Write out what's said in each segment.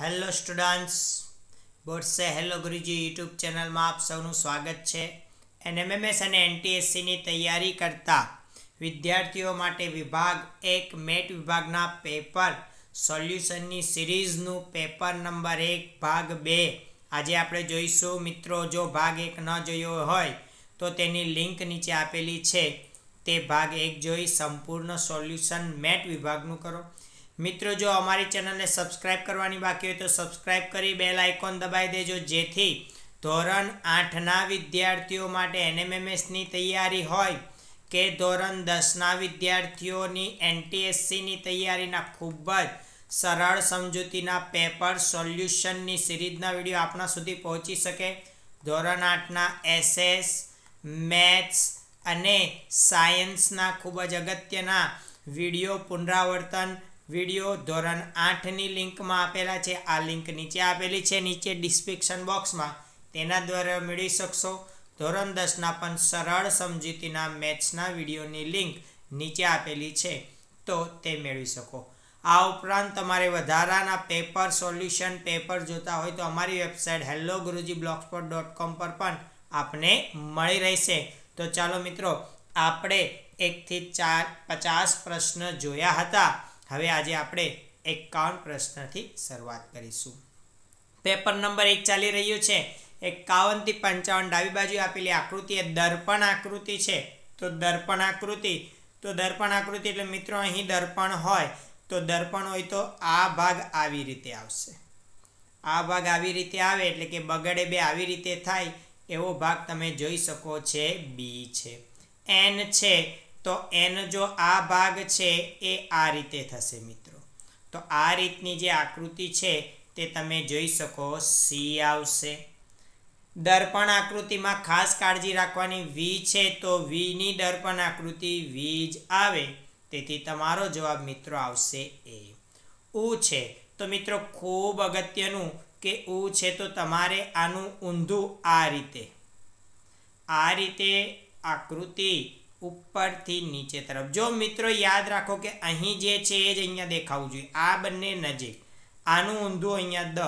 Hello students બોર્ડસે hello Guruji YouTube ચેનલમાં આપ સૌનું સ્વાગત છે. એનએમએમએસ અને એનટીએસસીની તૈયારી કરતા વિદ્યાર્થીઓ માટે વિભાગ એક, મેટ વિભાગના પેપર સોલ્યુશનની સિરીઝનું પેપર નંબર એક, ભાગ બે. આજે આપણે જોઈશું, મિત્રો, જો ભાગ એક ન જોયો હોય તો તેની લિંક નીચે આપેલી છે. તે ભાગ એક જોઈ સંપૂર્ણ સોલ્યુશન મેટ વિભાગનું કરો. મિત્રો, જો અમારી ચેનલને સબસ્ક્રાઇબ કરવાની બાકી હોય તો સબસ્ક્રાઇબ કરી બેલ આઇકોન દબાવી દેજો, જેથી ધોરણ આઠના વિદ્યાર્થીઓ માટે એનએમએમએસની તૈયારી હોય કે ધોરણ દસના વિદ્યાર્થીઓની એનટીએસસીની તૈયારીના ખૂબ જ સરળ સમજૂતીના પેપર સોલ્યુશનની સિરીઝના વીડિયો આપણા સુધી પહોંચી શકે. ધોરણ આઠના એસએસ મેથ્સ અને સાયન્સના ખૂબ જ અગત્યના વીડિયો પુનરાવર્તન વીડિયો ધોરણ આઠની લિંકમાં આપેલા છે. આ લિંક નીચે આપેલી છે. નીચે ડિસ્ક્રિપ્શન બોક્સમાં તેના દ્વારા મેળવી શકશો. ધોરણ દસના પણ સરળ સમજૂતીના મેથ્સના વિડીયોની લિંક નીચે આપેલી છે. તો તે મેળવી શકો. આ ઉપરાંત તમારે વધારાના પેપર સોલ્યુશન પેપર જોતા હોય તો અમારી website hello Guruji blogspot dot com પર પણ આપને મળી રહેશે. તો ચાલો મિત્રો, આપણે એકથી ચાર પચાસ પ્રશ્ન જોયા હતા. હવે આજે આપણે એકાવન પ્રશ્નથી શરૂઆત કરીશું. પેપર નંબર એક ચાલી રહ્યું છે. એકાવનથી પંચાવન ડાબી બાજુ આપેલી આકૃતિ એ દર્પણ આકૃતિ છે. તો દર્પણ આકૃતિ, તો દર્પણ આકૃતિ એટલે મિત્રો અહીં દર્પણ હોય, તો દર્પણ હોય તો આ ભાગ આવી રીતે આવશે. આ ભાગ આવી રીતે આવે એટલે કે બગડે બે આવી રીતે થાય, એવો ભાગ તમે જોઈ શકો છે બી છે. એન છે તો એનો જો આ ભાગ છે, એ આ રીતે થશે મિત્રો. તો આ રીતની જે આકૃતિ છે, તે તમે જોઈ શકો સી આવશે. દર્પણ આકૃતિમાં ખાસ કાળજી રાખવાની વી છે, તો વીની દર્પણ આકૃતિ વી જ આવે. તેથી તમારો જવાબ મિત્રો આવશે એ ઉ છે. તો મિત્રો, ખૂબ અગત્યનું કે ઉ છે, તો તમારે આનું ઊંધું આ રીતે. આ રીતે આકૃતિ ઉપરથી નીચે તરફ. જો મિત્રો યાદ રાખો કે અહીં જે છે એ જ અહીંયા દેખાવું જોઈએ. આ બંને નજીક. આનું ઊંધું અહીંયા દ.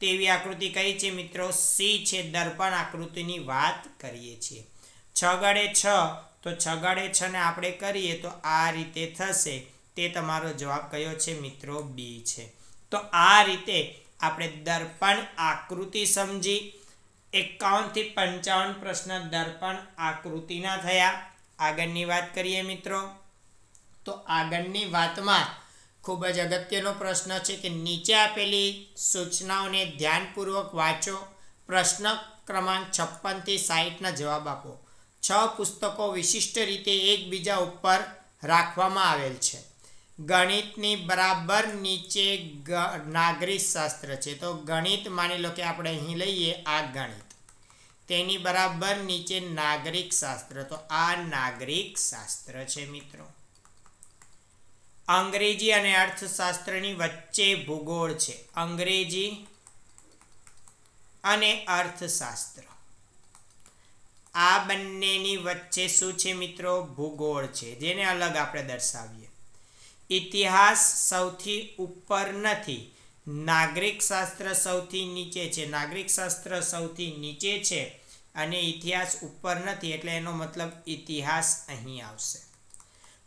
તેવી આકૃતિ કઈ છે મિત્રો? સી છે દર્પણ આકૃતિની વાત કરીએ છીએ. છ ગળે છ. તો છ ગળે છ ને આપણે કરીએ તો આ રીતે થશે. તે તમારો જવાબ કયો છે મિત્રો? બી છે. તો આ રીતે આપણે દર્પણ આકૃતિ સમજી. એકાવનથી પંચાવન પ્રશ્ન દર્પણ આકૃતિના થયા. આગળની વાત કરીએ મિત્રો, તો આગળની વાતમાં ખૂબ જ અગત્યનો પ્રશ્ન છે કે નીચે આપેલી સૂચનાઓને ધ્યાનપૂર્વક વાંચો. પ્રશ્ન ક્રમાંક છપ્પનથી સાહીઠના જવાબ આપો. છ પુસ્તકો વિશિષ્ટ રીતે એકબીજા ઉપર રાખવામાં આવેલ છે. ગણિતની બરાબર નીચે નાગરિક શાસ્ત્ર છે. તો ગણિત માની લો કે આપણે અહીં લઈએ આ ગણિત. તેની બરાબર નીચે નાગરિક શાસ્ત્ર. તો આ નાગરિક શાસ્ત્ર છે મિત્રો. અંગ્રેજી અને અર્થશાસ્ત્રની વચ્ચે ભૂગોળ છે. અંગ્રેજી અને અર્થશાસ્ત્ર. આ બંનેની વચ્ચે શું છે મિત્રો? ભૂગોળ છે. જેને અલગ આપણે દર્શાવીએ. ઇતિહાસ સૌથી ઉપર નથી. નાગરિક શાસ્ત્ર સૌથી નીચે છે. નાગરિક શાસ્ત્ર સૌથી નીચે છે. અને ઇતિહાસ ઉપર નથી, એટલે એનો મતલબ ઇતિહાસ અહીં આવશે.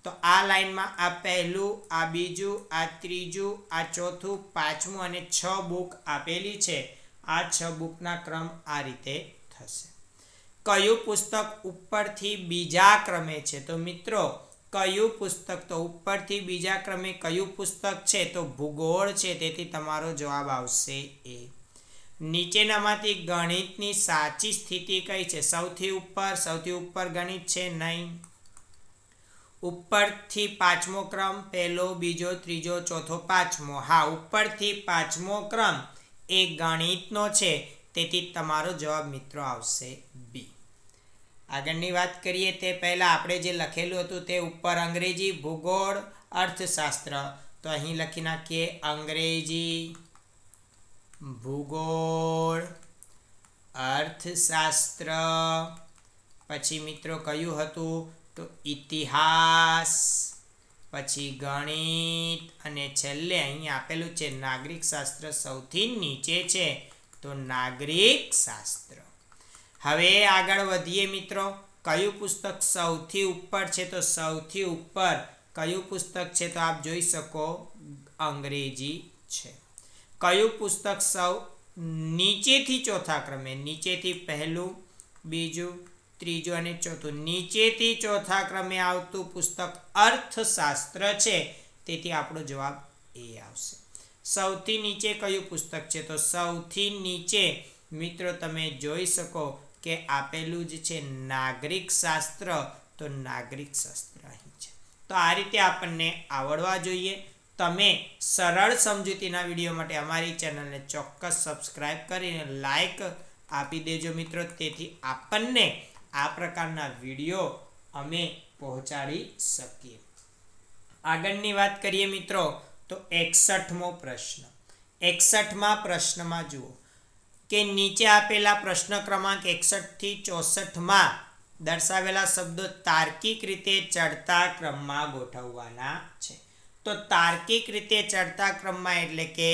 તો આ લાઈનમાં આ પહેલું, આ બીજું, આ ત્રીજું, આ ચોથું, પાંચમું અને છ બુક આપેલી છે. આ છ બુકના ક્રમ આ રીતે થશે. કયું પુસ્તક ઉપરથી બીજા ક્રમે છે? તો મિત્રો, કયું પુસ્તક? તો ઉપરથી બીજા ક્રમે કયું પુસ્તક છે? તો ભૂગોળ છે, તેથી તમારો જવાબ આવશે એ. નીચેનામાંથી ગણિતની સાચી સ્થિતિ કઈ છે? સૌથી ઉપર સૌથી ઉપર ગણિત છે? નહીં. ઉપરથી પાંચમો ક્રમ, પહેલો, બીજો, ત્રીજો, ચોથો, પાંચમો. હા, ઉપરથી પાંચમો ક્રમ એ ગણિતનો છે. તેથી તમારો જવાબ મિત્રો આવશે બી આગળની વાત કરીએ તે પહેલાં આપણે જે લખેલું હતું તે ઉપર અંગ્રેજી, ભૂગોળ, અર્થશાસ્ત્ર. તો અહીં લખી નાખીએ અંગ્રેજી. ભૂગોળ, અર્થશાસ્ત્ર. પછી મિત્રો કયું હતું? તો ઇતિહાસ, પછી ગણિત, અને છેલ્લે અહીં આપેલું છે નાગરિક શાસ્ત્ર સૌથી નીચે છે, તો નાગરિક શાસ્ત્ર હવે આગળ વધીએ મિત્રો. કયું પુસ્તક સૌથી ઉપર છે? તો સૌથી ઉપર કયું પુસ્તક છે? તો આપ જોઈ શકો, અંગ્રેજી છે. કયું પુસ્તક સૌ નીચેથી ચોથા ક્રમે? નીચેથી પહેલું, બીજું, ત્રીજું અને ચોથું. નીચેથી ચોથા ક્રમે આવતું પુસ્તક અર્થશાસ્ત્ર છે. તેથી આપણો જવાબ એ આવશે. સૌથી નીચે કયું પુસ્તક છે? તો સૌથી નીચે, મિત્રો, તમે જોઈ શકો કે આપેલું જ છે નાગરિક શાસ્ત્ર. તો નાગરિક શાસ્ત્ર અહીં છે. તો આ રીતે આપણને આવડવા જોઈએ. તમે સરળ સમજૂતીના વીડિયો માટે અમારી ચેનલને ચોક્કસ સબસ્ક્રાઈબ કરીને લાઈક આપી દેજો મિત્રો. તેથી આપણને આ પ્રકારના વીડિયો અમે પહોંચાડી શકીએ. આગળની વાત કરીએ મિત્રો, તો એકસઠમો પ્રશ્ન. એકસઠમાં પ્રશ્નમાં જુઓ. કે નીચે આપેલા પ્રશ્ન ક્રમાંક એકસઠથી ચોસઠમાં દર્શાવેલા શબ્દો તાર્કિક રીતે ચડતા ક્રમમાં ગોઠવવાના છે. તો તાર્કિક રીતે ચડતા ક્રમમાં એટલે કે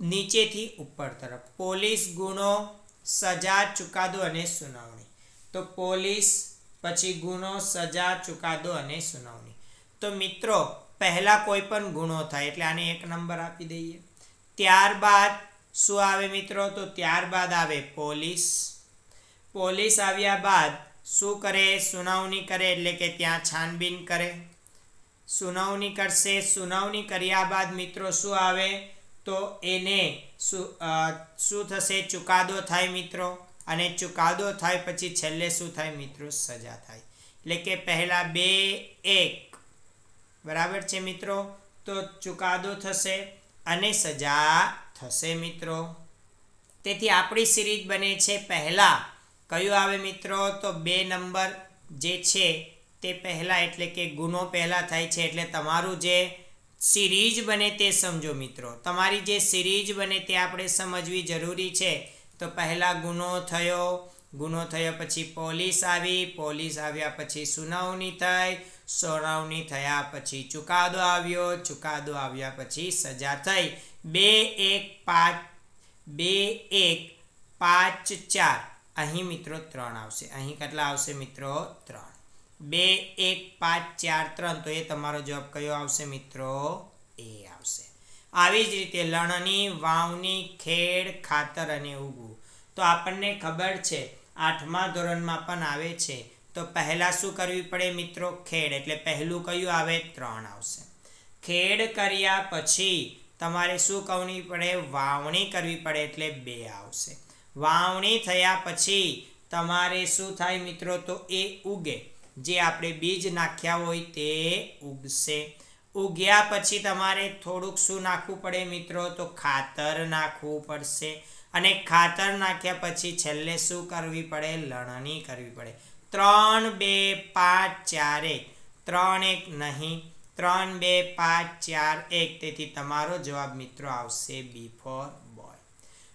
નીચેથી ઉપર તરફ. પોલીસ ગુનો, સજા, ચુકાદો અને સુનાવણી. તો પોલીસ, પછી ગુનો, સજા, ચુકાદો અને સુનાવણી. તો મિત્રો, પહેલાં કોઈ પણ ગુનો થાય, એટલે આને એક નંબર આપી દઈએ. ત્યારબાદ શું આવે મિત્રો? તો ત્યારબાદ આવે પોલીસ. પોલીસ આવ્યા બાદ શું કરે? સુનાવણી કરે, એટલે કે ત્યાં છાનબીન કરે. સુનાવણી કરશે. સુનાવણી કર્યા બાદ મિત્રો શું આવે? તો એને શું થશે? ચુકાદો થાય મિત્રો. અને ચુકાદો થાય પછી છેલ્લે શું થાય મિત્રો? સજા થાય. એટલે કે પહેલાં બે, એક. બરાબર છે મિત્રો? તો ચુકાદો થશે અને સજા થશે મિત્રો. તેથી આપણી સિરીઝ બને છે પહેલાં. કયું આવે મિત્રો? તો બે નંબર જે છે તે પહેલાં એટલે કે ગુનો પહેલાં થાય છે એટલે તમારું જે સિરીઝ બને તે સમજો મિત્રો. તમારી જે સિરીઝ બને તે આપણે સમજવી જરૂરી છે. તો પહેલાં ગુનો થયો ગુનો થયો પછી પોલીસ આવી, પોલીસ આવ્યા પછી સુનાવણી થઈ, સુનાવણી થયા પછી ચુકાદો આવ્યો, ચુકાદો આવ્યા પછી સજા થઈ. બે એક પાંચ, બે એક પાંચ ચાર. અહીં મિત્રો ત્રણ આવશે. અહીં કેટલા આવશે મિત્રો? ત્રણ. બે, એક, પાંચ, ચાર, ત્રણ. તો એ તમારો જવાબ કયો આવશે મિત્રો? એ આવશે. આવી જ રીતે લણણી, વાવણી, ખેડ, ખાતર અને ઉગવું. તો આપણને ખબર છે, આઠમા ધોરણમાં પણ આવે છે. તો પહેલાં શું કરવી પડે મિત્રો? ખેડ. એટલે પહેલું કયું આવે? ત્રણ આવશે. ખેડ કર્યા પછી તમારે શું કરવી પડે? વાવણી કરવી પડે એટલે બે આવશે. વાવણી થયા પછી તમારે શું થાય મિત્રો? તો એ ઉગે. જે આપણે બીજ નાખ્યા હોય તે ઉગશે. ઉગ્યા પછી તમારે થોડુંક શું નાખવું પડે મિત્રો? તો ખાતર નાખવું પડશે. અને ખાતર નાખ્યા પછી છેલ્લે શું કરવી પડે? લણણી કરવી પડે. ત્રણ, બે, પાંચ, ચાર, એક. ત્રણ, એક નહીં. ત્રણ, બે, પાંચ, ચાર, એક. તેથી તમારો જવાબ મિત્રો આવશે બી ફોર બોય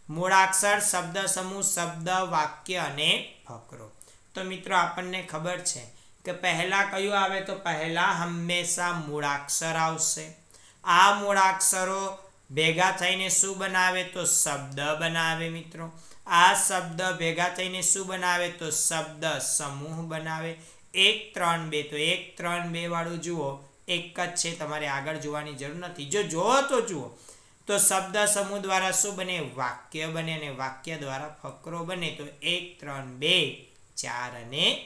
મૂળાક્ષર, શબ્દ સમૂહ, શબ્દ વાક્ય અને ફકરો. તો મિત્રો આપણને ખબર છે કે પહેલાં કયું આવે તો પહેલાં હંમેશા મૂળાક્ષર આવશે. આ મૂળાક્ષરો ભેગા થઈને શું બનાવે તો શબ્દ બનાવે મિત્રો. આ શબ્દ ભેગા થઈને શું બનાવે તો શબ્દ સમૂહ બનાવે. એક, ત્રણ, બે. તો એક, ત્રણ, બે વાળું જુઓ. એક જ છે, તમારે આગળ જોવાની જરૂર નથી. જો જોવો તો જુઓ. તો શબ્દ સમૂહ દ્વારા શું બને? વાક્ય બને અને વાક્ય દ્વારા ફકરો બને. તો એક, ત્રણ, બે, ચાર અને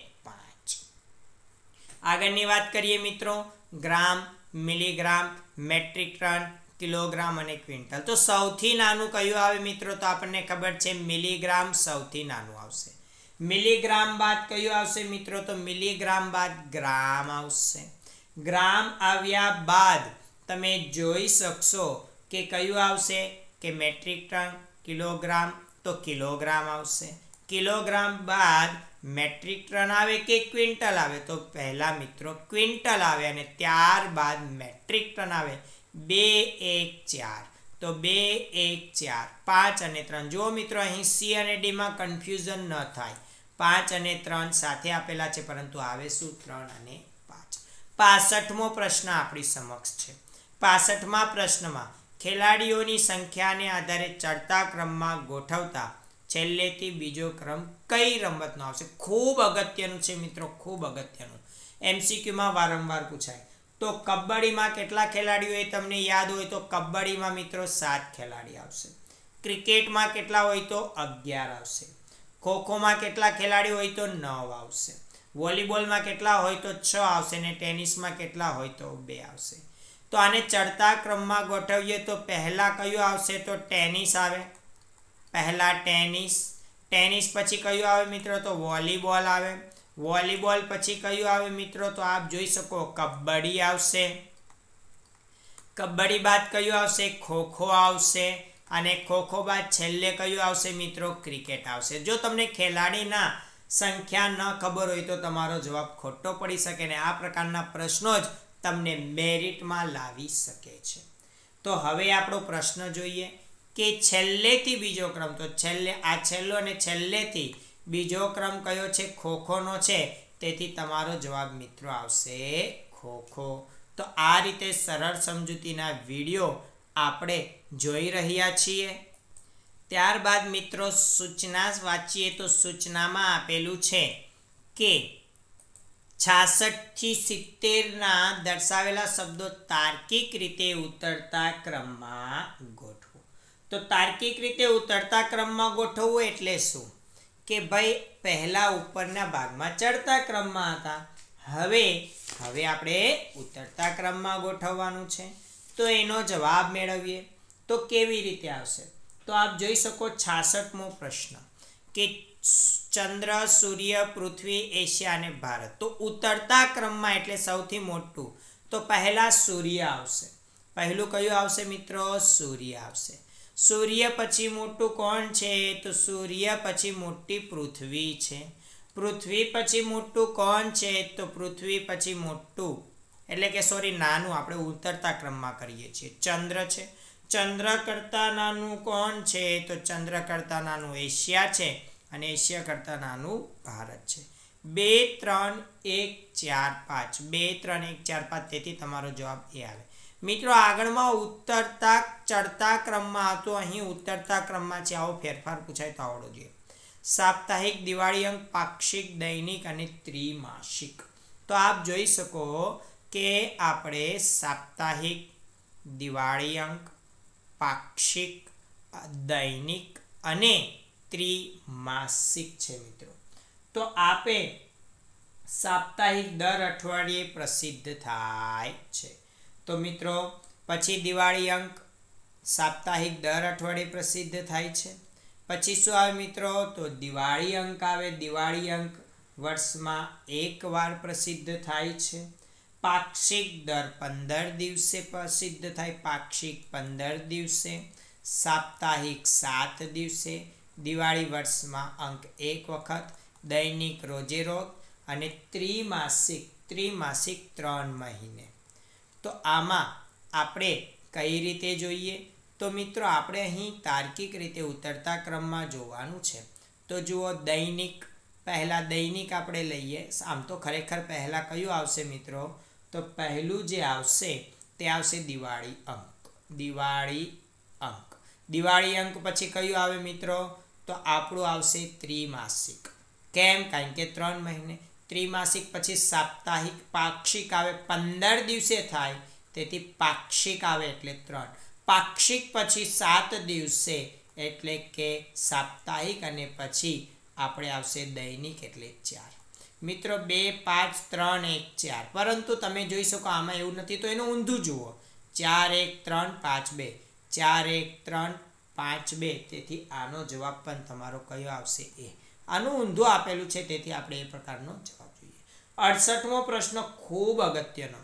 આગળની વાત કરીએ મિત્રો, gram, milligram, metric ton, kilogram અને ક્વિન્ટલ. તો સૌથી નાનું કયું આવે મિત્રો? તો આપણને ખબર છે મિલીગ્રામ સૌથી નાનું આવશે. મિલીગ્રામ બાદ કયું આવશે મિત્રો? તો મિલીગ્રામ બાદ ગ્રામ આવશે. ગ્રામ આવ્યા બાદ તમે જોઈ શકશો કે કયું આવશે? કે મેટ્રિક ટન, કિલોગ્રામ, તો કિલોગ્રામ આવશે. કિલોગ્રામ બાદ મેટ્રિક ટન આવે કે ક્વિન્ટલ આવે? તો પહેલાં મિત્રો ક્વિન્ટલ આવે અને ત્યારબાદ મેટ્રિક ટન આવે. બે એક ચાર. તો બે એક ચાર. પાંચ અને ત્રણ. જુઓ મિત્રો, અહીં સી અને ડીમાં કન્ફ્યુઝન ન થાય. પાંચ અને ત્રણ સાથે આપેલા છે, પરંતુ આવે શું? ત્રણ અને પાંચ. પાસઠમો પ્રશ્ન આપણી સમક્ષ છે. પાસઠમા પ્રશ્નમાં ખેલાડીઓની સંખ્યાને આધારે ચડતા ક્રમમાં ગોઠવતા છેલ્લેથી બીજો ક્રમ કઈ રમતનો આવશે? ખૂબ અગત્યનું છે મિત્રો, ખૂબ અગત્યનું. એમસીક્યુમાં વારંવાર પૂછાય, તો કબડ્ડીમાં કેટલા ખેલાડીઓ એ તમને યાદ હોય તો કબડ્ડીમાં મિત્રો સાત ખેલાડી આવશે. ક્રિકેટમાં કેટલા હોય તો અગિયાર આવશે. ખોખોમાં કેટલા ખેલાડી હોય તો નવ આવશે. વોલીબોલમાં કેટલા હોય તો છ આવશે ને ટેનિસમાં કેટલા હોય તો બે આવશે. તો આને ચડતા ક્રમમાં ગોઠવીએ તો પહેલાં કયું આવશે? તો ટેનિસ આવે. પહેલાં ટેનિસ ટેનિસ પછી કયું આવે મિત્રો તો વોલીબોલ આવે. વોલીબોલ પછી કયું આવે મિત્રો તો આપ જોઈ શકો કબડ્ડી આવશે. કબડ્ડી બાદ કયું આવશે? ખોખો આવશે. અને ખોખો બાદ છેલ્લે કયું આવશે મિત્રો? ક્રિકેટ આવશે. જો તમને ખેલાડીના સંખ્યા ન ખબર હોય તો તમારો જવાબ ખોટો પડી શકે ને આ પ્રકારના પ્રશ્નો જ તમને મેરિટમાં લાવી શકે છે. તો હવે આપણો પ્રશ્ન જોઈએ. કે છેલ્લેથી બીજો ક્રમ? તો છેલ્લે, આ છેલ્લો અને છેલ્લેથી બીજો ક્રમ કયો છે? ખોખોનો છે. તેથી તમારો જવાબ મિત્રો આવશે ખોખો. તો આ રીતે સરળ સમજૂતીના વીડિયો આપણે જોઈ રહ્યા છીએ. ત્યારબાદ મિત્રો સૂચના વાંચીએ તો સૂચનામાં આપેલું છે કે છાસઠથી સિત્તેરના દર્શાવેલા શબ્દો તાર્કિક રીતે ઉતરતા ક્રમમાં ગોઠવો. તો તાર્કિક રીતે ઉતરતા ક્રમમાં ગોઠવવું એટલે શું? કે ભાઈ પહેલાં ઉપરના ભાગમાં ચડતા ક્રમમાં હતા. હવે હવે આપણે ઉતરતા ક્રમમાં ગોઠવવાનું છે. તો એનો જવાબ મેળવીએ. તો કેવી રીતે આવશે? તો આપ જોઈ શકો છાસઠમો પ્રશ્ન. કે ચંદ્ર, સૂર્ય, પૃથ્વી, એશિયા અને ભારત. તો ઉતરતા ક્રમમાં એટલે સૌથી મોટું. તો પહેલાં સૂર્ય આવશે. પહેલું કયું આવશે મિત્રો? સૂર્ય આવશે. સૂર્ય પછી મોટું કોણ છે? તો સૂર્ય પછી મોટી પૃથ્વી છે. પૃથ્વી પછી મોટું કોણ છે? તો પૃથ્વી પછી મોટું. એટલે કે સોરી નાનું. આપણે ઉતરતા ક્રમમાં કરીએ છીએ. ચંદ્ર છે. ચંદ્ર કરતાં નાનું કોણ છે? તો ચંદ્ર કરતાં નાનું એશિયા છે અને એશિયા કરતાં નાનું ભારત છે. બે, ત્રણ, એક, ચાર, પાંચ. બે, ત્રણ, એક, ચાર, પાંચ. તેથી તમારો જવાબ એ આવે. મિત્રો, આગળમાં ઉતરતા ચડતા ક્રમમાં હતો, અહીં ઉતરતા ક્રમમાં છે. આવો ફેરફાર પૂછાય તો આવડો જોઈએ. સાપ્તાહિક, દિવાળી અંક, પાક્ષિક, દૈનિક અને ત્રિમાસિક. તો આપ જોઈ શકો કે આપણે સાપ્તાહિક, દિવાળી અંક, પાક્ષિક, દૈનિક અને ત્રિમાસિક છે મિત્રો. તો આપે સાપ્તાહિક દર અઠવાડિયે પ્રસિદ્ધ થાય છે. તો મિત્રો, પછી દિવાળી અંક સાપ્તાહિક દર અઠવાડિયે પ્રસિદ્ધ થાય છે. પછી શું આવે મિત્રો? તો દિવાળી અંક આવે. દિવાળી અંક વર્ષમાં એક વાર પ્રસિદ્ધ થાય છે. પાક્ષિક દર પંદર દિવસે પ્રસિદ્ધ થાય. પાક્ષિક પંદર દિવસે. સાપ્તાહિક સાત દિવસે. દિવાળી વર્ષમાં અંક એક વખત. દૈનિક રોજે રોજ. અને ત્રિમાસિક ત્રિમાસિક ત્રણ મહિને. તો આમાં આપણે કઈ રીતે જોઈએ? તો મિત્રો, આપણે અહીં તાર્કિક રીતે ઉતરતા ક્રમમાં જોવાનું છે. તો જુઓ, દૈનિક, પહેલાં દૈનિક આપણે લઈએ. આમ તો ખરેખર પહેલાં કયું આવશે મિત્રો? તો પહેલું જે આવશે તે આવશે દિવાળી અંક. દિવાળી અંક. દિવાળી અંક પછી કયું આવે મિત્રો? તો આપણું આવશે ત્રિમાસિક. કેમ? કારણ કે ત્રણ મહિને. ત્રિમાસિક પછી સાપ્તાહિક પાક્ષિક આવે પંદર દિવસે થાય, તેથી પાક્ષિક આવે એટલે ત્રણ. પાક્ષિક પછી સાત દિવસે એટલે કે સાપ્તાહિક અને પછી આપણે આવશે દૈનિક એટલે ચાર. મિત્રો, બે, પાંચ, ત્રણ, એક, ચાર. પરંતુ તમે જોઈ શકો આમાં એવું નથી, તો એનું ઊંધું જુઓ. ચાર, એક, ત્રણ, પાંચ, બે. ચાર, એક, ત્રણ, પાંચ, બે. તેથી આનો જવાબ પણ તમારો કયો આવશે એ. આનું ઊંધું આપેલું છે, તેથી આપણે એ પ્રકારનો જવાબ જોઈએ. અડસઠમો પ્રશ્ન ખૂબ અગત્યનો.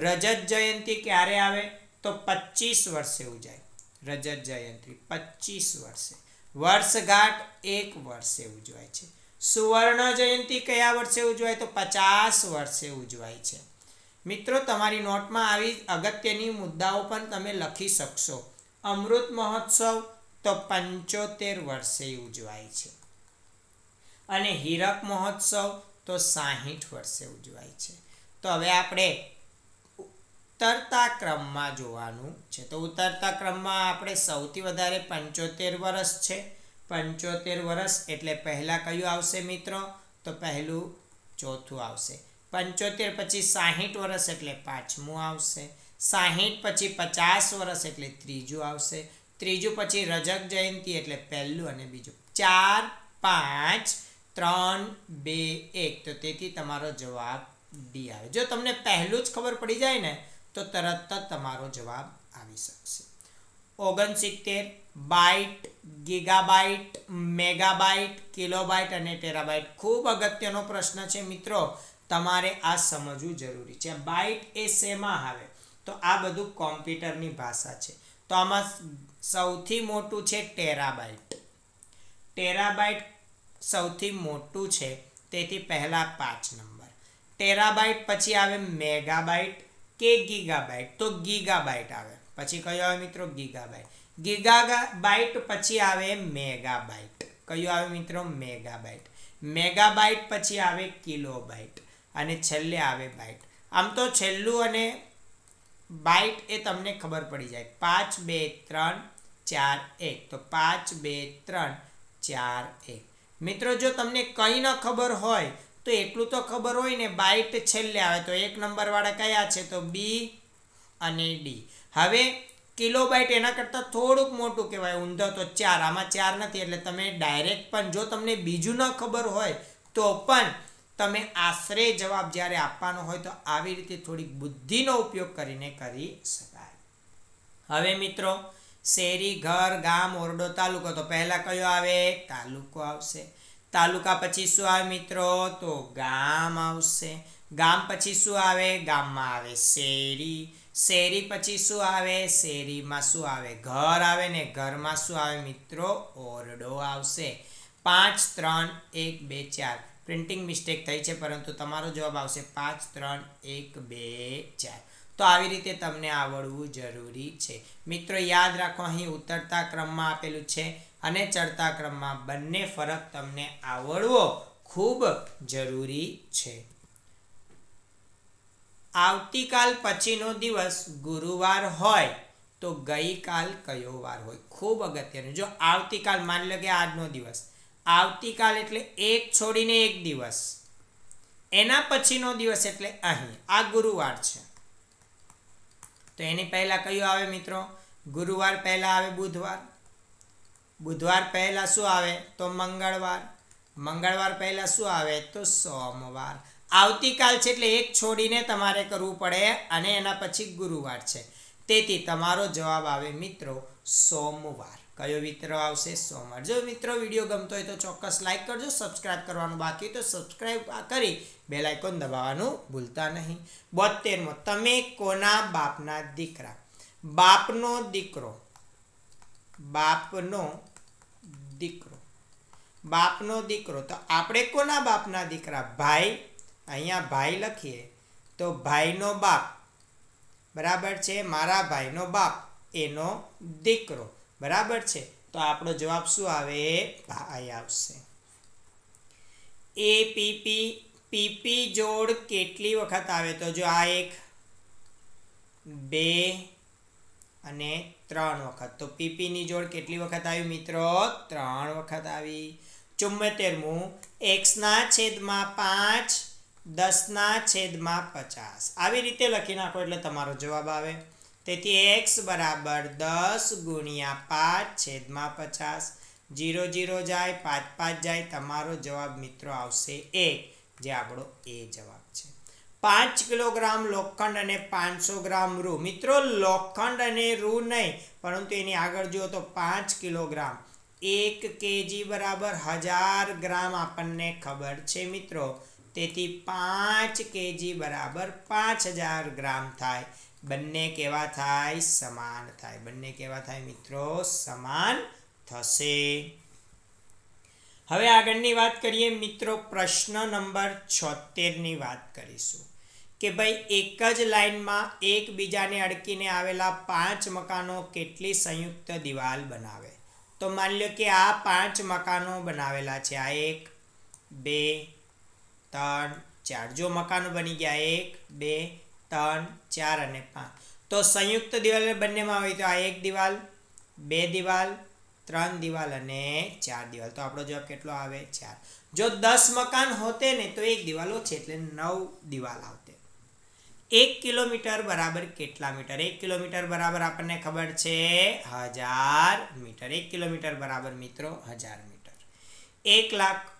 રજત જયંતિ ક્યારે આવે? તો પચીસ વર્ષે ઉજાય. રજત જયંતિ પચીસ વર્ષે. વર્ષગાંઠ એક વર્ષે ઉજવાય છે. સુવર્ણ જયંતિ કયા વર્ષે ઉજવાય? તો પચાસ વર્ષે ઉજવાય છે. મિત્રો, તમારી નોટમાં આવી અગત્યની મુદ્દાઓ પણ તમે લખી શકશો. અમૃત મહોત્સવ તો પંચોતેર વર્ષે ઉજવાય છે. અને હીરક મહોત્સવ તો સાહીઠ વર્ષે ઉજવાય છે. તો હવે આપણે ઉતરતા ક્રમમાં જોવાનું છે. તો ઉતરતા ક્રમમાં આપણે સૌથી વધારે પંચોતેર વર્ષ છે. પંચોતેર વર્ષ એટલે પહેલાં કયું આવશે મિત્રો? તો પહેલું ચોથું આવશે. પંચોતેર પછી સાહીઠ વર્ષ એટલે પાંચમું આવશે. સાહીઠ પછી પચાસ વર્ષ એટલે ત્રીજું આવશે. ત્રીજું પછી રજક જયંતિ એટલે પહેલું અને બીજું. ચાર પાંચ ત્રણ, બે, એક. તો તેથી તમારો જવાબ ડી આવે. જો તમને પહેલું જ ખબર પડી જાય ને, તો તરત જ તમારો જવાબ આવી શકશે. ઓગણસિત્તેર બાઇટ, ગીગાબાઇટ, મેગાબાઇટ, કિલોબાઇટ અને ટેરાબાઇટ ખૂબ અગત્યનો પ્રશ્ન છે મિત્રો. તમારે આ સમજવું જરૂરી છે. બાઇટ એ શેમાં આવે? તો આ બધું કોમ્પ્યુટરની ભાષા છે. તો આમાં સૌથી મોટું છે ટેરાબાઇટ. ટેરાબાઇટ સૌથી મોટું છે તેથી પહેલા પાંચ નંબર. ટેરાબાઇટ પછી આવે મેગાબાઇટ કે ગીગાબાઇટ? તો ગીગાબાઇટ આવે. પછી કયો આવે મિત્રો? ગીગાબાઇટ. ગીગાબાઇટ પછી આવે મેગાબાઇટ. કયો આવે મિત્રો? મેગાબાઇટ. મેગાબાઇટ પછી આવે કિલોબાઇટ. અને છેલ્લે આવે બાઇટ. આમ તો છેલ્લું અને બાઇટ એ તમને ખબર પડી જાય. પાંચ, બે, ત્રણ, ચાર, એક. તો પાંચ, બે, ત્રણ, ચાર, એક. મિત્રો, જો તમને કંઈ ન ખબર હોય, તો એટલું તો ખબર હોય ને બાઇટ છેલ્લે આવે. તો એક નંબરવાળા કયા છે? તો બી અને ડી હવે કિલોબાઇટ એના કરતાં થોડુંક મોટું કહેવાય. ઊંધો તો ચાર. આમાં ચાર નથી, એટલે તમે ડાયરેક્ટ પણ જો તમને બીજું ન ખબર હોય, તો પણ તમે આશરે જવાબ જ્યારે આપવાનો હોય, તો આવી રીતે થોડીક બુદ્ધિનો ઉપયોગ કરીને કરી શકાય. હવે મિત્રો શેરી, ઘર, ગામ, ઓરડો, તાલુકો. તો પહેલાં કયો આવે? તાલુકો આવશે. તાલુકા પછી શું આવે મિત્રો? તો ગામ આવશે. ગામ પછી શું આવે? ગામમાં આવે શેરી. શેરી પછી શું આવે? શેરીમાં શું આવે? ઘર આવે ને ઘરમાં શું આવે મિત્રો? ઓરડો આવશે. પાંચ, ત્રણ, એક, બે, ચાર. પ્રિન્ટિંગ મિસ્ટેક થઈ છે, પરંતુ તમારો જવાબ આવશે પાંચ, ત્રણ, એક, બે, ચાર. તો આવી રીતે તમને આવડવું જરૂરી છે. મિત્રો, યાદ રાખો, અહીં ઉતરતા ક્રમમાં આપેલું છે અને ચડતા ક્રમમાં બંને ફરક તમને આવડવો ખૂબ જરૂરી છે. આવતીકાલ પછીનો દિવસ ગુરુવાર હોય તો ગઈકાલ કયો વાર હોય? ખૂબ અગત્યનું. જો આવતીકાલ માની લો કે આજનો દિવસ, આવતીકાલ એટલે એક છોડીને એક દિવસ, એના પછીનો દિવસ એટલે અહીં, આ ગુરુવાર છે. તો એની પહેલાં કયું આવે મિત્રો? ગુરુવાર પહેલાં આવે બુધવાર. બુધવાર પહેલાં શું આવે? તો મંગળવાર. મંગળવાર પહેલાં શું આવે? તો સોમવાર. આવતીકાલ છે એટલે એક છોડીને તમારે કરવું પડે અને એના પછી ગુરુવાર છે. તેથી તમારો જવાબ આવે મિત્રો સોમવાર. કયો મિત્રો આવશે સોમવાર જો મિત્રો વીડિયો ગમતો હોય તો ચોક્કસ લાઈક કરજો સબસ્ક્રાઈબ કરવાનું બાકી તો સબસ્ક્રાઇબ કરી બે લાઇકોન દબાવવાનું ભૂલતા નહીં. બોતેરમો, તમે કોના બાપના દીકરા? બાપનો દીકરો. બાપનો દીકરો. બાપનો દીકરો. તો આપણે કોના બાપના દીકરા? ભાઈ. અહીંયા ભાઈ લખીએ તો ભાઈનો બાપ. બરાબર છે? મારા ભાઈનો બાપ, એનો દીકરો. બરાબર છે? તો આપણો જવાબ શું આવે? ભાઈ આવશે. એ પીપી પીપી જોડ કેટલી વખત આવે? તો જો આ એક, બે અને ત્રણ વખત. તો પીપીની જોડ કેટલી વખત આવી મિત્રો? ત્રણ વખત આવી. ચુમ્મોતેરમું એક્સના છેદમાં પાંચ દસના છેદમાં પચાસ. આવી રીતે લખી નાખો એટલે તમારો જવાબ આવે. તેથી એક્સ બરાબર દસ ગુણ્યા પાંચ છેદમાં પચાસ. જીરો જીરો જાય, પાંચ પાંચ જાય, તમારો જવાબ મિત્રો આવશે એક જે આપણો એ જવાબ છે. પાંચ કિલોગ્રામ લોખંડ અને પાંચસો ગ્રામ રૂ. મિત્રો, લોખંડ અને રૂ નહીં, પરંતુ એની આગળ જુઓ તો પાંચ કિલોગ્રામ. એક કેજી બરાબર હજાર ગ્રામ આપણને ખબર છે મિત્રો. તેથી પાંચ કેજી બરાબર પાંચ હજાર ગ્રામ થાય. બંને કેવા થાય? સમાન થાય. બંને કેવા થાય મિત્રો? સમાન થશે. હવે આગળની વાત કરીએ મિત્રો પ્રશ્ન નંબર છોતેરની વાત કરીશું. કે ભાઈ એક જ લાઈનમાં એકબીજાને અડકીને આવેલા પાંચ મકાનો કેટલી સંયુક્ત દિવાલ બનાવે? તો માની લો કે આ પાંચ મકાનો બનાવેલા છે. આ એક, બે ત્રણ, ચાર. જો મકાનો બની ગયા, એક, બે, ત્રણ, ચાર અને પાંચ. તો સંયુક્ત દિવાલ બંનેમાં હોય તો આ એક દિવાલ, બે દિવાલ, ત્રણ દિવાલ અને ચાર દિવાલ. તો આપણો જવાબ કેટલો આવે? ચાર. જો દસ મકાન હોતે ને, તો એક દિવાલ ઓછી, એટલે નવ દિવાલ આવતે. એક કિલોમીટર બરાબર કેટલા મીટર? એક કિલોમીટર બરાબર આપણને ખબર છે હજાર મીટર. એક કિલોમીટર બરાબર મિત્રો, હજાર મીટર. એક લાખ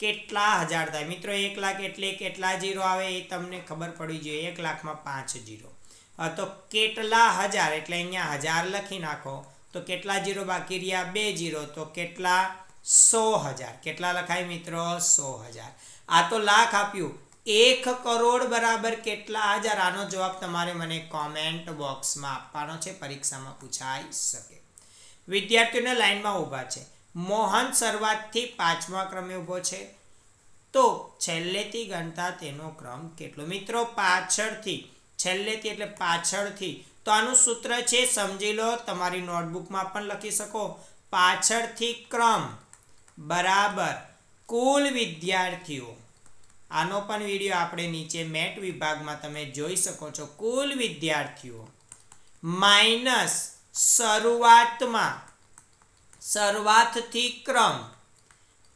કેટલા હજાર થાય? મિત્રો, એક લાખ એટલે કેટલા જીરો આવે એ તમને ખબર પડવી જોઈએ. એક લાખમાં પાંચ જીરો. તો કેટલા હજાર? એટલે અહીંયા હજાર લખી નાખો. તો કેટલા જીરો બાકી રહ્યા? બે જીરો. તો કેટલા? સો હજાર. કેટલા લખાય મિત્રો? સો હજાર. આ તો લાખ આપ્યું. એક કરોડ બરાબર કેટલા હજાર? આનો જવાબ તમારે મને કોમેન્ટ બોક્સમાં આપવાનો છે. પરીક્ષામાં પૂછાઈ શકે. વિદ્યાર્થીઓને લાઈનમાં ઊભા છે. મોહન શરૂઆતથી પાંચમા ક્રમે ઊભો છે. તો છેલ્લેથી ગણતા તેનો ક્રમ કેટલો? મિત્રો, પાછળથી. છેલ્લેથી એટલે પાછળથી. તો આનું સૂત્ર છે, સમજી લો, તમારી નોટબુકમાં પણ લખી શકો. પાછળથી ક્રમ. બરાબર. કુલ વિદ્યાર્થીઓ. આનો પણ વીડિયો આપણે નીચે મેટ વિભાગમાં તમે જોઈ શકો છો. કુલ વિદ્યાર્થીઓ. માઇનસ શરૂઆતમાં. શરૂઆતથી ક્રમ.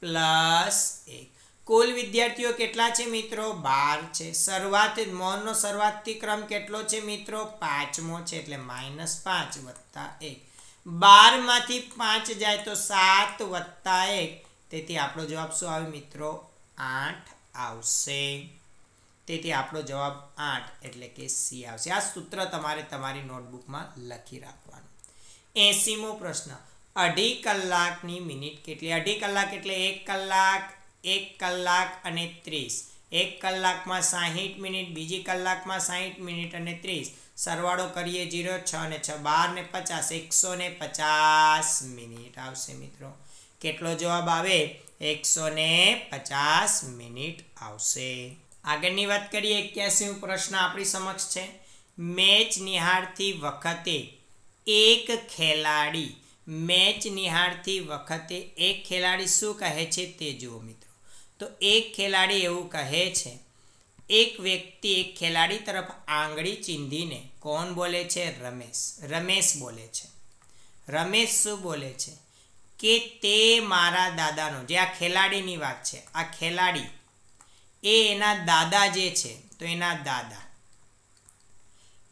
પ્લસ એક. કુલ વિદ્યાર્થીઓ કેટલા છે મિત્રો? બાર છે. શરૂઆત મોનનો શરૂઆતથી ક્રમ કેટલો છે મિત્રો? પાંચમો છે, એટલે માઇનસ પાંચ વત્તા એક. બારમાંથી પાંચ જાય તો સાત વત્તા એક. તેથી આપણો જવાબ શું આવે મિત્રો? આઠ આવશે. તેથી આપણો જવાબ આઠ, એટલે કે સી આવશે. આ સૂત્ર તમારે તમારી નોટબુકમાં લખી રાખવાનું. એસીમો પ્રશ્ન. અઢી કલાકની મિનિટ કેટલી? અઢી કલાક એટલે એક કલાક એક કલાક અને ત્રીસ. એક કલાકમાં સાહીઠ મિનિટ, બીજી કલાકમાં સાહીઠ મિનિટ અને ત્રીસ. સરવાળો કરીએ જીરો, છ ને છ, બાર ને પચાસ, એકસો ને પચાસ મિનિટ આવશે મિત્રો. કેટલો જવાબ આવે? એકસો ને પચાસ મિનિટ આવશે. આગળની વાત કરીએ એક્યાસી પ્રશ્ન આપણી સમક્ષ છે. મેચ નિહાળતી વખતે એક ખેલાડી મેચ નિહાળતી વખતે એક ખેલાડી શું કહે છે તે જુઓ મિત્રો. તો એક ખેલાડી એવું કહે છે, એક વ્યક્તિ એક ખેલાડી તરફ આંગળી ચીંધીને કોણ બોલે છે? રમેશ. રમેશ બોલે છે. રમેશ શું બોલે છે? કે તે મારા દાદાનો, જે આ ખેલાડીની વાત છે, આ ખેલાડી, એ એના દાદા જે છે, તો એના દાદા.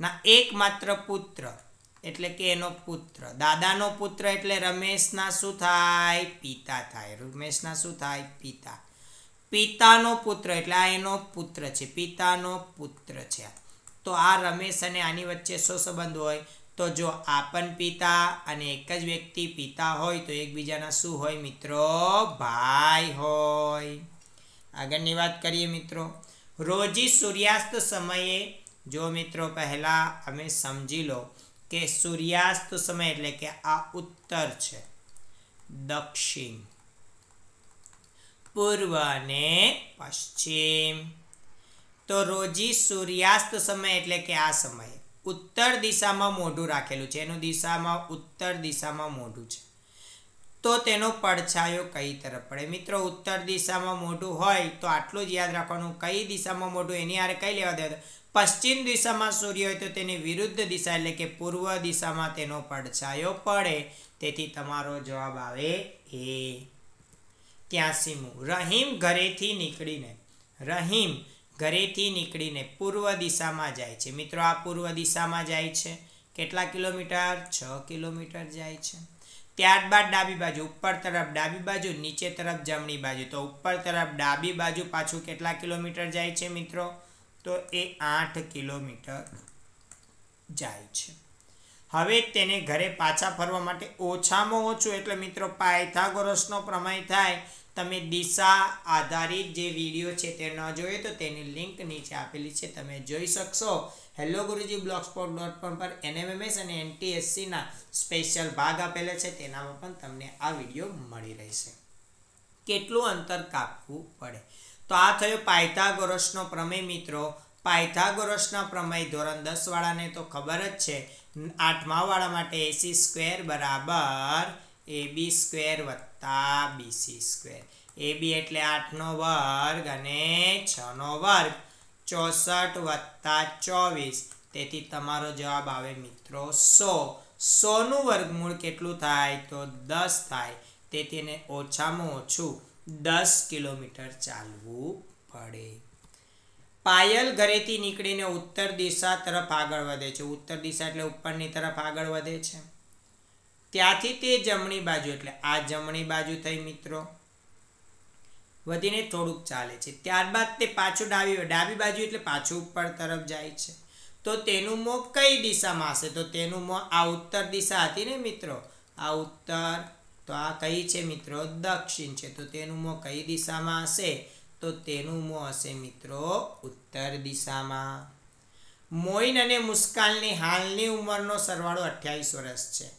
ના, એકમાત્ર પુત્ર એટલે કે એનો પુત્ર. દાદાનો પુત્ર એટલે રમેશના શું થાય? પિતા થાય. રમેશના શું થાય? પિતા. પિતાનો પુત્ર એટલે આ એનો પુત્ર છે. પિતાનો પુત્ર છે તો આ રમેશ અને આની વચ્ચે શું સંબંધ હોય? તો જો આપન પિતા અને એક જ વ્યક્તિ પિતા હોય, તો એકબીજાના શું હોય? મિત્રો, ભાઈ હોય. આગળની વાત કરીએ મિત્રો. રોજી સૂર્યાસ્ત સમયે જો મિત્રો પહેલાં અમે સમજી લો કે સૂર્યાસ્ત સમય એટલે કે આ ઉત્તર છે. દક્ષિણ. પૂર્વ અને પશ્ચિમ. તો રોજી સૂર્યાસ્ત સમય એટલે કે આ સમય. ઉત્તર દિશામાં મોઢું રાખેલું છે. એનું દિશામાં ઉત્તર દિશામાં મોઢું છે. તો તેનો પડછાયો કઈ તરફ પડે? મિત્રો, ઉત્તર દિશામાં મોઢું હોય તો આટલું જ યાદ રાખવાનું. કઈ દિશામાં મોઢું? એની આરે કઈ લેવા દેવા પશ્ચિમ દિશામાં સૂર્ય હોય તો તેની વિરુદ્ધ દિશા એટલે કે પૂર્વ દિશામાં તેનો પડછાયો પડે. તેથી તમારો જવાબ આવે એ. ત્યાસીમું. રહીમ ઘરેથી નીકળીને, રહીમ ઘરેથી નીકળીને પૂર્વ દિશામાં જાય છે. મિત્રો, આ પૂર્વ દિશામાં જાય છે. કેટલા કિલોમીટર? છ કિલોમીટર જાય છે. ત્યારબાદ ડાબી બાજુ, ઉપર તરફ ડાબી બાજુ, નીચે તરફ જમણી બાજુ. તો ઉપર તરફ ડાબી બાજુ પાછું કેટલા કિલોમીટર જાય છે મિત્રો? તો એ આઠ કિલોમીટર જાય છે. હવે તેને ઘરે પાછા ફરવા માટે ઓછામાં ઓછું, એટલે મિત્રો પાયથાગોરસનો પ્રમેય થાય, તમે દિશા આધારિત જે વીડિયો છે તે ન જોઈએ તો તેની લિંક નીચે આપેલી છે, તમે જોઈ શકશો. Hello Guruji, blogspot dot com પર એનએમએમએસ અને એનટીએસસીના સ્પેશિયલ ભાગ આપેલા છે, તેનામાં પણ તમને આ વીડિયો મળી રહેશે. કેટલું અંતર કાપવું પડે? તો આ થયો પાયથાગોરસનો પ્રમેય મિત્રો. પાયથાગોરસના પ્રમેય ધોરણ દસ વાળાને તો ખબર જ છે. આઠમા વાળા માટે એસી સ્ક્વેર બરાબર એ બી સ્ક્વેર વત્તા બીસી સ્ક્વેર એ બી એટલે આઠનો વર્ગ અને છનો વર્ગ. ચોસઠ વત્તા ચોવીસ. તેથી તમારો જવાબ આવે મિત્રો સો. સોનું વર્ગમૂળ કેટલું થાય? તો દસ થાય. તેથી એને ઓછામાં ઓછું દસ કિલોમીટર ચાલવું પડે. પાયલ ઘરેથી નીકળીને ઉત્તર દિશા તરફ આગળ વધે છે. ઉત્તર દિશા એટલે ઉપરની તરફ આગળ વધે છે. ત્યાંથી તે જમણી બાજુ, એટલે આ જમણી બાજુ થઈ મિત્રો. વધીને થોડુંક ચાલે છે. ત્યારબાદ તે પાછું ડાબી ડાબી બાજુ એટલે પાછું ઉપર તરફ જાય છે. તો તેનું મોં કઈ દિશામાં હશે? તો તેનું મોં આ ઉત્તર દિશા હતી ને મિત્રો? આ ઉત્તર તો આ કઈ છે મિત્રો? દક્ષિણ છે. તો તેનું મોં કઈ દિશામાં હશે? તો તેનું મોં હશે મિત્રો ઉત્તર દિશામાં. મોઇન અને મુસ્કાનની હાલની ઉંમરનો સરવાળો અઠ્યાવીસ વર્ષ છે.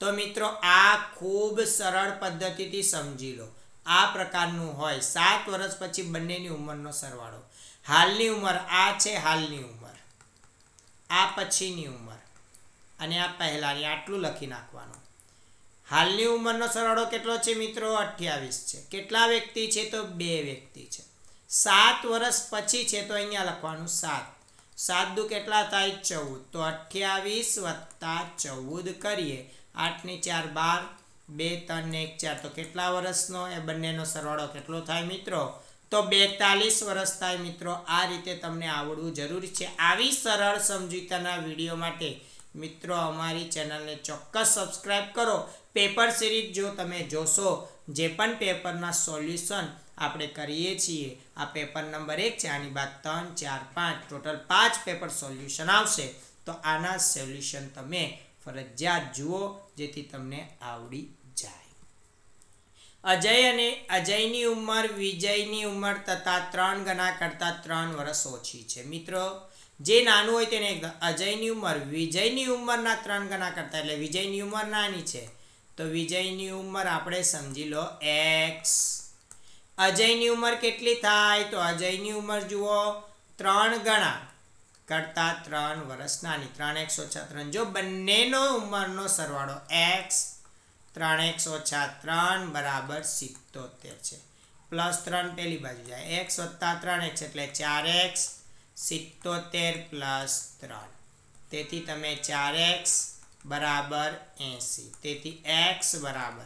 તો મિત્રો, આ ખૂબ સરળ પદ્ધતિથી સમજી લો. આ પ્રકારનું હોય સાત વર્ષ પછી બંનેની ઉંમરનો સરવાળો. હાલની ઉંમર આ છે, હાલની ઉંમર. આ પછીની ઉંમર. અને આ પહેલાંની, આટલું લખી નાખવાનું. હાલની ઉંમરનો સરવાળો કેટલો છે મિત્રો? અઠ્યાવીસ છે. કેટલા વ્યક્તિ છે તો બે વ્યક્તિ છે. સાત વર્ષ પછી છે તો અહીંયા લખવાનું સાત. સાત દુ કેટલા થાય? ચૌદ. તો અઠ્યાવીસ વત્તા ચૌદ કરીએ. આઠની ચાર બાર. બે, ત્રણ એક ચાર. તો કેટલા વર્ષનો? એ બંનેનો સરવાળો કેટલો થાય મિત્રો? તો બેતાલીસ વર્ષ થાય મિત્રો. આ રીતે તમને આવડવું જરૂરી છે. આવી સરળ સમજૂતાના વીડિયો માટે મિત્રો અમારી ચેનલને ચોક્કસ સબસ્ક્રાઈબ કરો. પેપર સિરીઝ જો તમે જોશો, જે પણ પેપરના સોલ્યુશન આપણે કરીએ છીએ, આ પેપર નંબર એક છે, આની બાદ ત્રણ, ચાર, પાંચ, ટોટલ પાંચ પેપર સોલ્યુશન આવશે. તો આના સોલ્યુશન તમે ફરજિયાત જુઓ, જેથી તમને આવડી જાય. અજય અને અજયની ઉંમર, વિજયની ઉંમર તથા ત્રણ ગણા કરતાં ત્રણ વર્ષ ઓછી છે. મિત્રો, જે નાનું હોય તેને અજયની ઉંમર, વિજયની ઉંમરના ત્રણ ગણા કરતાં, એટલે વિજયની ઉંમર નાની છે. તો વિજયની ઉંમર આપણે સમજી લો એક્સ અજયની ઉંમર કેટલી થાય? તો અજયની ઉંમર જુઓ, ત્રણ ગણા કરતા ત્રણ વર્ષ નાની. ત્રણ એકસો ઓછા ત્રણ જો બંનેનો ઉંમરનો સરવાળો એક્સ ત્રણ એકસો ઓછા ત્રણ બરાબર સિત્તોતેર છે. પ્લસ ત્રણ પેલી બાજુ જાય. એક્સ વત્તા ત્રણ એક્સ એટલે ચાર એક્સ સિત્તોતેર પ્લસ ત્રણ. તેથી તમે ચાર એક્સ બરાબર એંસી. તેથી એક્સ બરાબર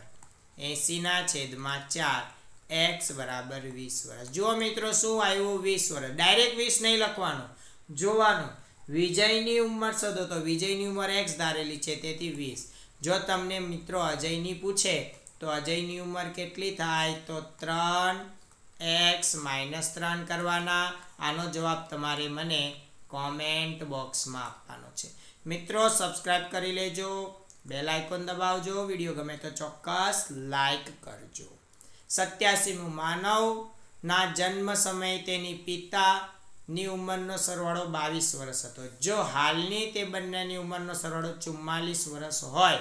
એંસીના છેદમાં ચાર. એક્સ બરાબર વીસ વર્ષ જુઓ મિત્રો શું આવ્યું? વીસ વર્ષ ડાયરેક્ટ વીસ નહીં લખવાનું. જોવાનું. વિજયની ઉંમર શોધો તો વિજયની ઉંમર એક્સ ધારેલી છે, તેથી વીસ. જો તમને મિત્રો અજયની પૂછે, તો અજયની ઉંમર કેટલી થાય? તો ત્રણ એક્સ માઇનસ ત્રણ કરવાના. આનો જવાબ તમારે મને કોમેન્ટ બોક્સમાં આપવાનો છે. મિત્રો સબસ્ક્રાઈબ કરી લેજો. Bell icon દબાવજો. વીડિયો ગમે તો ચોક્કસ લાઈક કરજો. સત્યાસીમું માનવના જન્મ સમયે તેની પિતાની ઉંમરનો સરવાળો બાવીસ વર્ષ હતો. જો હાલની તે બંનેની ઉંમરનો સરવાળો ચુમ્માલીસ વર્ષ હોય,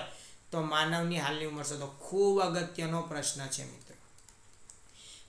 તો માનવની હાલની ઉંમર શોધો. ખૂબ અગત્યનો પ્રશ્ન છે, મિત્રો.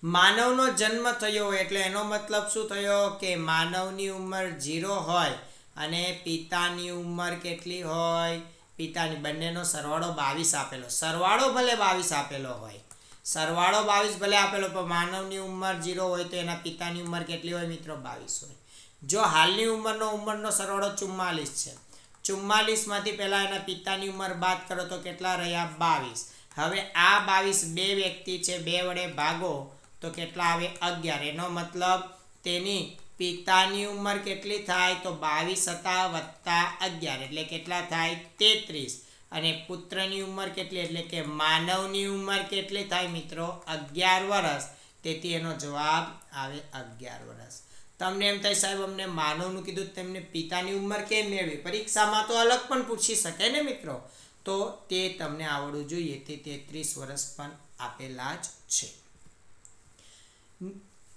માનવનો જન્મ થયો એટલે એનો મતલબ શું થયો? કે માનવની ઉંમર ઝીરો હોય અને પિતાની ઉંમર કેટલી હોય? પિતાની બંનેનો સરવાળો બાવીસ આપેલો. સરવાળો ભલે બાવીસ આપેલો હોય. સરવાળો બાવીસ ભલે આપેલો, પણ માનવની ઉંમર જીરો હોય તો એના પિતાની ઉંમર કેટલી હોય મિત્રો? બાવીસ હોય. જો હાલની ઉંમરનો ઉંમરનો સરવાળો ચુમ્માલીસ છે. ચુમ્માલીસમાંથી પહેલાં એના પિતાની ઉંમર બાદ કરો તો કેટલા રહ્યા? બાવીસ. હવે આ બાવીસ બે વ્યક્તિ છે, બે વડે ભાગો તો કેટલા આવે? અગિયાર. એનો મતલબ તેની પિતાની ઉંમર કેટલી થાય તો બાવીસ હતા વત્તા અગિયાર, એટલે કેટલા થાય? તેત્રીસ. અને પુત્રની ઉંમર કેટલી? એટલે કે માનવની ઉંમર કેટલી થાય મિત્રો? અગિયાર વર્ષ તેથી એનો જવાબ આવે અગિયાર વર્ષ તમને એમ થાય સાહેબ, અમને માનવનું કીધું તેમને પિતાની ઉંમર કેમ મેળવી? પરીક્ષામાં તો અલગ પણ પૂછી શકે ને મિત્રો? તો તે તમને આવડવું જોઈએ. તે તેત્રીસ વર્ષ પણ આપેલા જ છે.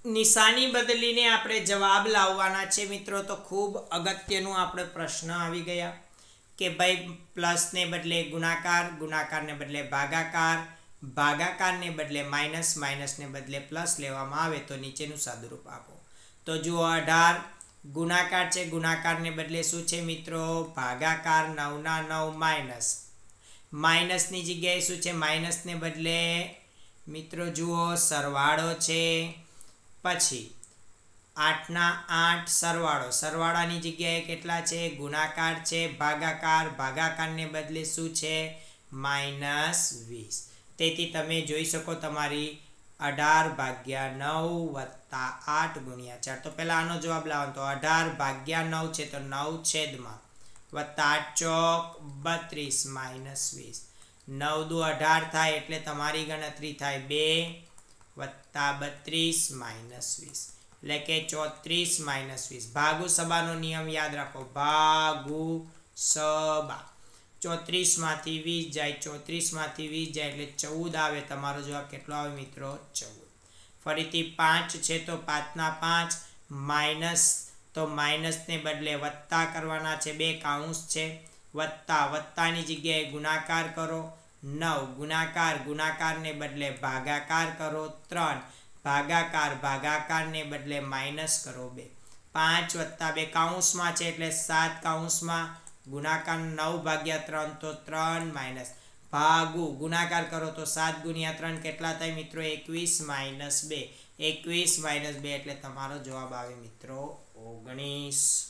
નિશાની બદલીને આપણે જવાબ લાવવાના છે મિત્રો, તો ખૂબ અગત્યનું આપણે પ્રશ્ન આવી ગયા કે ભાઈ, પ્લસને બદલે ગુણાકાર, ગુણાકારને બદલે ભાગાકાર, ભાગાકારને બદલે માઇનસ, માઇનસને બદલે પ્લસ લેવામાં આવે તો નીચેનું સાદુરૂપ આપો. તો જુઓ અઢાર, ગુણાકાર છે, ગુણાકારને બદલે શું છે મિત્રો? ભાગાકાર, નવના નવ, માઇનસ. માઇનસની જગ્યાએ શું છે? માઇનસને બદલે મિત્રો જુઓ, સરવાળો છે. પછી આઠના આઠ સરવાળો. સરવાળાની જગ્યાએ કેટલા છે? ગુણાકાર છે, ભાગાકાર. ભાગાકારને બદલે શું છે? માઇનસ વીસ. તેથી તમે જોઈ શકો તમારી અઢાર ભાગ્યા નવ વત્તા આઠ ગુણ્યા ચાર. તો પહેલાં આનો જવાબ લાવો તો અઢાર ભાગ્યા નવ છે તો નવ છેદમાં વત્તા આઠ ચોક બત્રીસ માઇનસ વીસ. નવ દુ અઢાર થાય એટલે તમારી ગણતરી થાય બે વત્તા બત્રીસ માઇનસ વીસ. એટલે કે ચોત્રીસ માઇનસ વીસ. ભાગુ સબાનો નિયમ યાદ રાખો. ભાગુ સબા ચોત્રીસમાંથી વીસ જાય, ચોત્રીસમાંથી વીસ જાય એટલે ચૌદ આવે. તમારો જવાબ કેટલો આવે મિત્રો? ચૌદ. ફરીથી પાંચ છે તો પાંચના પાંચ, માઇનસ તો માઇનસને બદલે વત્તા કરવાના છે. બે કાઉન્સ છે. વત્તા. વત્તાની જગ્યાએ ગુણાકાર કરો. નવ. ગુણાકાર. ગુણાકારને બદલે ભાગાકાર કરો ત્રણ. ભાગાકાર. ભાગાકારને બદલે માઇનસ કરો બે. પાંચ વત્તા બે કાઉન્સમાં છે એટલે સાત કાઉન્સમાં ગુણાકાર નવ ભાગ્યા ત્રણ તો ત્રણ માઇનસ. ભાગુ. ગુણાકાર કરો તો સાત ગુણ્યા ત્રણ કેટલા થાય મિત્રો? એકવીસ માઇનસ બે. એકવીસ માઇનસ બે એટલે તમારો જવાબ આવે મિત્રો ઓગણીસ.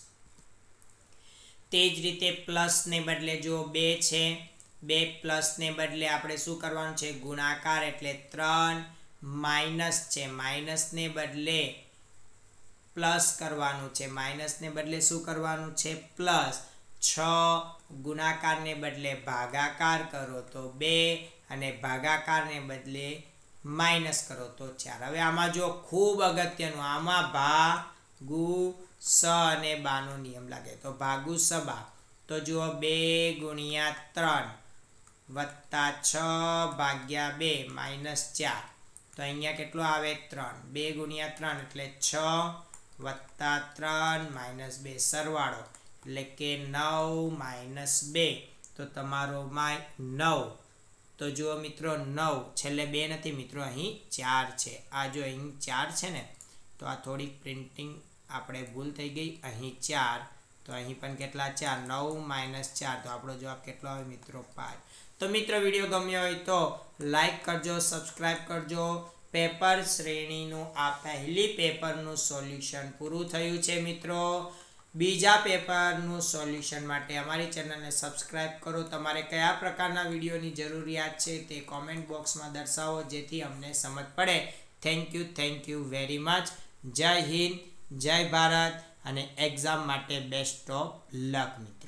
તે જ રીતે પ્લસને બદલે જો બે છે બે પ્લસને બદલે આપણે શું કરવાનું છે? ગુણાકાર એટલે ત્રણ માઇનસ છે. માઇનસને બદલે પ્લસ કરવાનું છે. માઇનસને બદલે શું કરવાનું છે? પ્લસ છ ગુણાકારને બદલે ભાગાકાર કરો તો બે અને ભાગાકારને બદલે માઇનસ કરો તો ચાર. હવે આમાં જો ખૂબ અગત્યનું. આમાં ભાગુ સ અને બાનો નિયમ લાગે. તો ભાગુ સબા તો જુઓ, બે ગુણ્યા ત્રણ. વત્તા છ ભાગ્યા બે માઇનસ ચાર. તો અહીંયા કેટલો આવે? ત્રણ. બે ગુણ્યા ત્રણ એટલે છ વત્તા ત્રણ માઇનસ બે સરવાળો. એટલે કે નવ માઇનસ બે. તો તમારો માય નવ. તો જુઓ મિત્રો, નવ. છેલ્લે બે નથી મિત્રો, અહીં ચાર છે. આ જો અહીં ચાર છે ને, તો આ થોડીક પ્રિન્ટિંગ આપણે ભૂલ થઈ ગઈ. અહીં ચાર. તો અહીં પણ કેટલા? ચાર. નવ માઇનસ ચાર. તો આપણો જવાબ કેટલો આવે મિત્રો? પાંચ. તો મિત્રો, વીડિયો ગમ્યો હોય તો લાઈક કરજો સબસ્ક્રાઈબ કરજો. પેપર શ્રેણીનું આ પહેલી પેપરનું સોલ્યુશન પૂરું થયું છે મિત્રો. બીજા પેપરનું સોલ્યુશન માટે અમારી ચેનલને સબસ્ક્રાઈબ કરો. તમારે કયા પ્રકારના વિડીયોની જરૂરિયાત છે તે કોમેન્ટ બોક્સમાં દર્શાવો, જેથી અમને સમજ પડે. Thank you thank you very much Jai Hind, Jai Bharat અને એક્ઝામ માટે બેસ્ટ ઓફ લક મિત્રો.